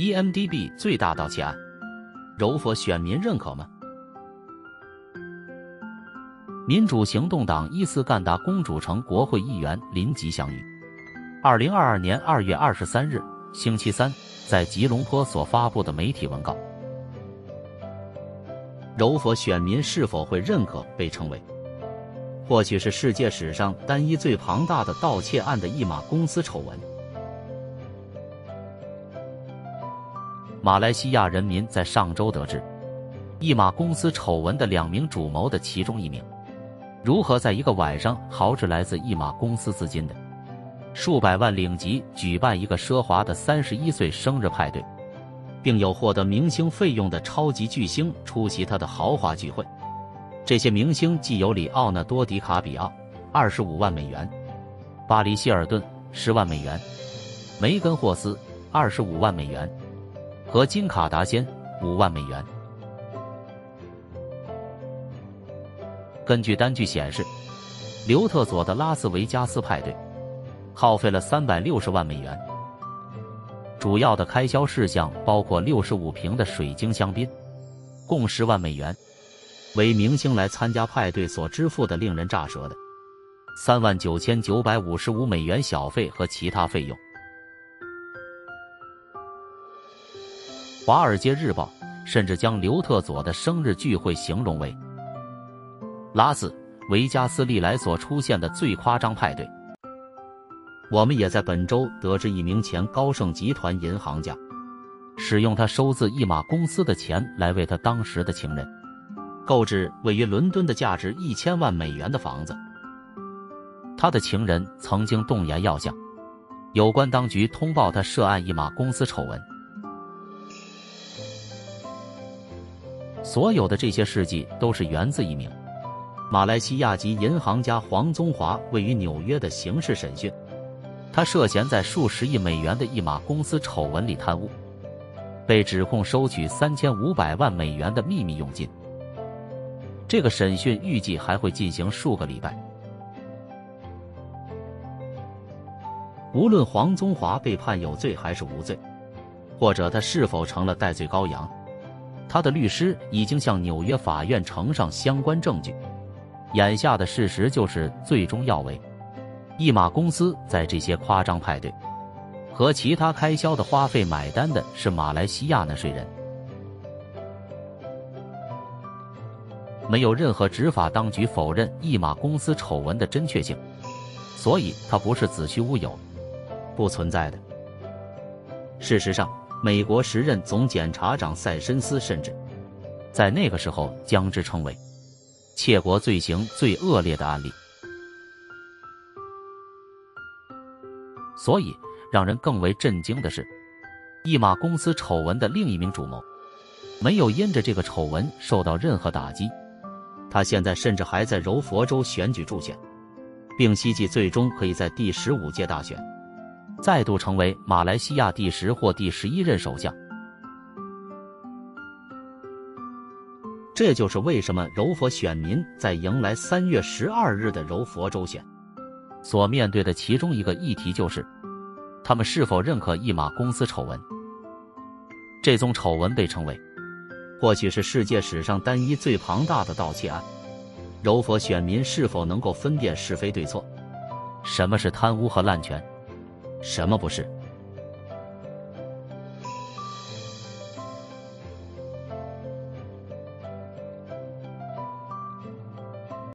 EMDB 最大盗窃案，柔佛选民认可吗？民主行动党伊斯干达公主城国会议员林吉祥于二零二二年二月二十三日星期三在吉隆坡所发布的媒体文告：柔佛选民是否会认可被称为或许是世界史上单一最庞大的盗窃案的一马公司丑闻？马来西亚人民在上周得知，一马公司丑闻的两名主谋的其中一名，如何在一个晚上豪掷来自一马公司资金的数百万领级举办一个奢华的三十一岁生日派对，并有获得明星费用的超级巨星出席他的豪华聚会。这些明星既有里奥纳多·迪卡比奥二十五万美元，巴黎希尔顿十万美元，梅根·霍斯二十五万美元。和金卡达仙五万美元。根据单据显示，刘特佐的拉斯维加斯派对耗费了三百六十万美元。主要的开销事项包括六十五瓶的水晶香槟，共十万美元，为明星来参加派对所支付的令人咋舌的三万九千九百五十五美元小费和其他费用。《华尔街日报》甚至将刘特佐的生日聚会形容为拉斯维加斯历来所出现的最夸张派对。我们也在本周得知，一名前高盛集团银行家使用他收自一马公司的钱来为他当时的情人购置位于伦敦的价值一千万美元的房子。他的情人曾经动言要向有关当局通报他涉案一马公司丑闻。所有的这些事迹都是源自一名马来西亚籍银行家黄宗华位于纽约的刑事审讯。他涉嫌在数十亿美元的一马公司丑闻里贪污，被指控收取三千五百万美元的秘密佣金。这个审讯预计还会进行数个礼拜。无论黄宗华被判有罪还是无罪，或者他是否成了戴罪羔羊。他的律师已经向纽约法院呈上相关证据。眼下的事实就是，最终要为一马公司在这些夸张派对和其他开销的花费买单的是马来西亚纳税人。没有任何执法当局否认一马公司丑闻的真确性，所以它不是子虚乌有、不存在的。事实上。美国时任总检察长塞申斯甚至在那个时候将之称为窃国罪行最恶劣的案例。所以，让人更为震惊的是，一马公司丑闻的另一名主谋没有因着这个丑闻受到任何打击，他现在甚至还在柔佛州选举助选，并希冀最终可以在第十五届大选。再度成为马来西亚第十或第十一任首相，这就是为什么柔佛选民在迎来三月十二日的柔佛州选所面对的其中一个议题，就是他们是否认可一马公司丑闻。这宗丑闻被称为或许是世界史上单一最庞大的盗窃案。柔佛选民是否能够分辨是非对错？什么是贪污和滥权？什么不是？